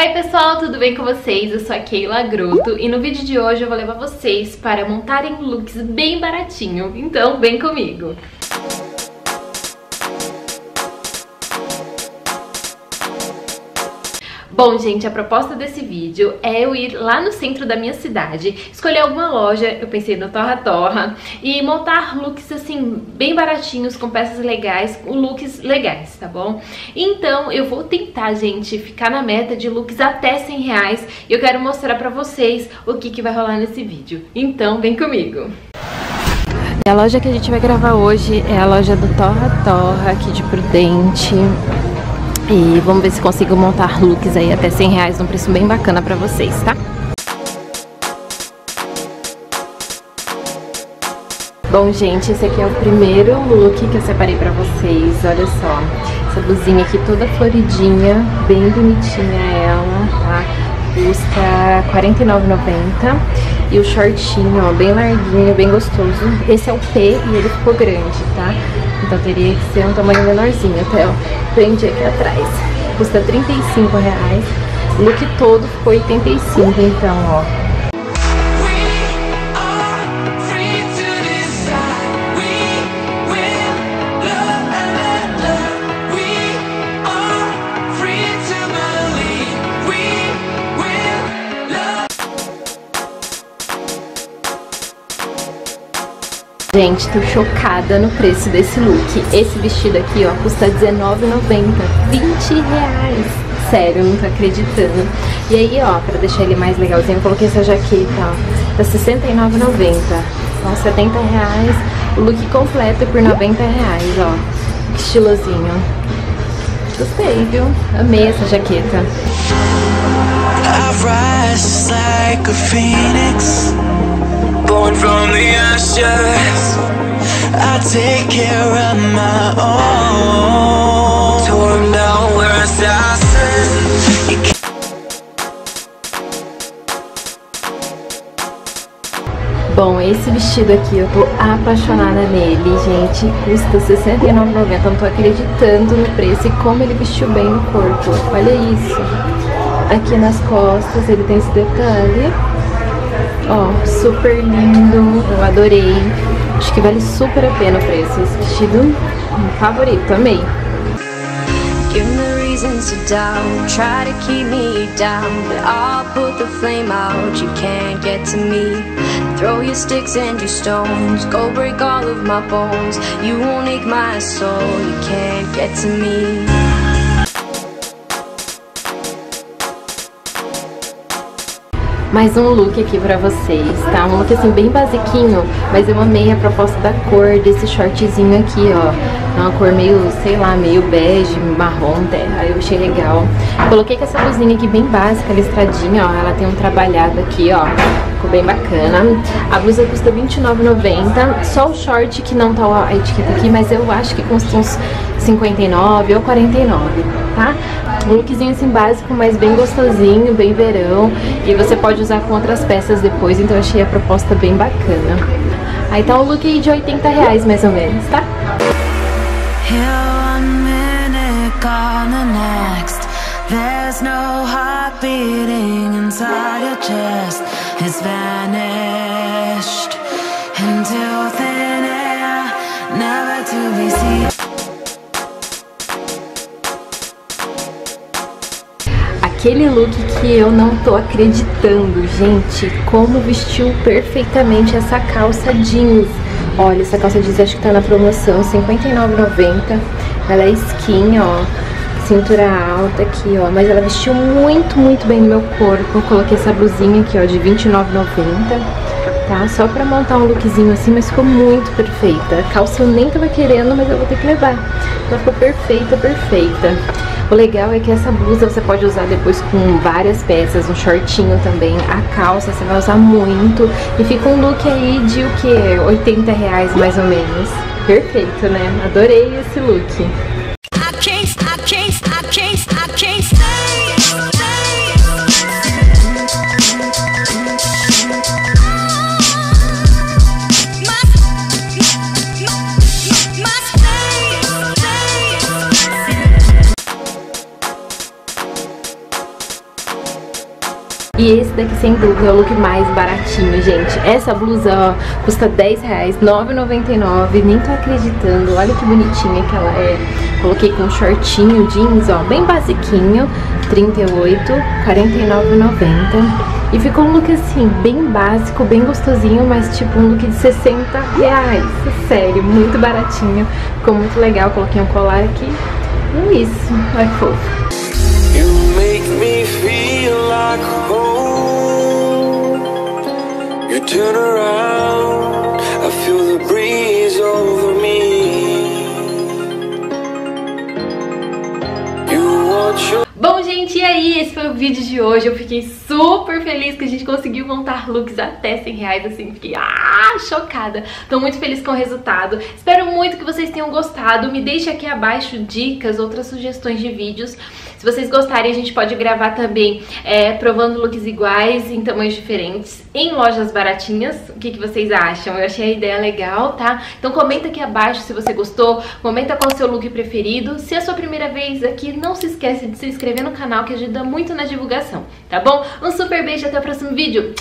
Oi pessoal, tudo bem com vocês? Eu sou a Keila Gruto e no vídeo de hoje eu vou levar vocês para montarem looks bem baratinho, então vem comigo! Bom, gente, a proposta desse vídeo é eu ir lá no centro da minha cidade, escolher alguma loja, eu pensei no Torra Torra, e montar looks assim, bem baratinhos, com peças legais, com looks legais, tá bom? Então, eu vou tentar, gente, ficar na meta de looks até 100 reais, e eu quero mostrar pra vocês o que, que vai rolar nesse vídeo. Então, vem comigo! A loja que a gente vai gravar hoje é a loja do Torra Torra, aqui de Prudente. E vamos ver se consigo montar looks aí até 100 reais num preço bem bacana pra vocês, tá? Bom, gente, esse aqui é o primeiro look que eu separei pra vocês, olha só. Essa blusinha aqui toda floridinha, bem bonitinha ela, tá? Custa R$49,90. E o shortinho, ó, bem larguinho, bem gostoso. Esse é o P e ele ficou grande, tá? Então teria que ser um tamanho menorzinho até, ó. Prende aqui atrás. Custa 35 reais. O look todo ficou 85, então, ó. Gente, tô chocada no preço desse look. Esse vestido aqui, ó, custa R$19,90. 20 reais. Sério, não tô acreditando. E aí, ó, pra deixar ele mais legalzinho, eu coloquei essa jaqueta, ó. Tá R$69,90. São 70 reais. O look completo por 90 reais, ó. Estilosinho. Gostei, viu? Amei essa jaqueta. I rise like a phoenix born from the ashes I take care of my own Torn down assassins Bom, esse vestido aqui eu tô apaixonada nele, gente. Custa R$69,90. Não tô acreditando no preço e como ele vestiu bem no corpo. Olha isso. Aqui nas costas ele tem esse detalhe. Ó, super lindo, eu adorei. Acho que vale super a pena o preço. Esse vestido, favorito, amei. Give me reasons to doubt, try to keep me down But I'll put the flame out, you can't get to me. Throw your sticks and your stones, go break all of my bones. You won't ache my soul, you can't get to me mais um look aqui pra vocês, tá? Um look assim bem basiquinho, mas eu amei a proposta da cor desse shortzinho aqui, ó. É uma cor meio, sei lá, meio bege, marrom, terra, eu achei legal. Coloquei com essa blusinha aqui bem básica, listradinha, ó. Ela tem um trabalhado aqui, ó. Ficou bem bacana. A blusa custa R$29,90. Só o short que não tá a etiqueta aqui, mas eu acho que custa uns 59 ou 49, tá? Um lookzinho assim básico, mas bem gostosinho, bem verão. E você pode usar com outras peças depois, então achei a proposta bem bacana. Aí tá um look aí de 80 reais mais ou menos, tá? There's no heart beating inside your chest It's vanished aquele look que eu não tô acreditando, gente, como vestiu perfeitamente essa calça jeans. Olha, essa calça jeans acho que tá na promoção, R$59,90. Ela é skin, ó, cintura alta aqui, ó, mas ela vestiu muito, muito bem no meu corpo. Eu coloquei essa blusinha aqui, ó, de R$29,90 tá? Só pra montar um lookzinho assim, mas ficou muito perfeita. A calça eu nem tava querendo, mas eu vou ter que levar. Ela ficou perfeita, perfeita. O legal é que essa blusa você pode usar depois com várias peças, um shortinho também, a calça você vai usar muito e fica um look aí de o que? 80 reais mais ou menos. Perfeito, né? Adorei esse look. E esse daqui, sem dúvida, é o look mais baratinho, gente. Essa blusa, ó, custa 10 reais, 9,99. Nem tô acreditando. Olha que bonitinha que ela é. Coloquei com shortinho, jeans, ó, bem basiquinho. 38, 49,90. E ficou um look assim, bem básico, bem gostosinho, mas tipo um look de 60 reais. Sério, muito baratinho. Ficou muito legal. Coloquei um colar aqui. E é isso. Olha que fofo. You make me feel like home. Turn around, gente, e aí? Esse foi o vídeo de hoje. Eu fiquei super feliz que a gente conseguiu montar looks até 100 reais, assim. Fiquei, ah, chocada. Tô muito feliz com o resultado. Espero muito que vocês tenham gostado. Me deixe aqui abaixo dicas, outras sugestões de vídeos. Se vocês gostarem, a gente pode gravar também é, provando looks iguais em tamanhos diferentes em lojas baratinhas. O que, que vocês acham? Eu achei a ideia legal, tá? Então comenta aqui abaixo se você gostou, comenta qual o seu look preferido. Se é a sua primeira vez aqui, não se esquece de se inscrever no canal que ajuda muito na divulgação, tá bom? Um super beijo, até o próximo vídeo.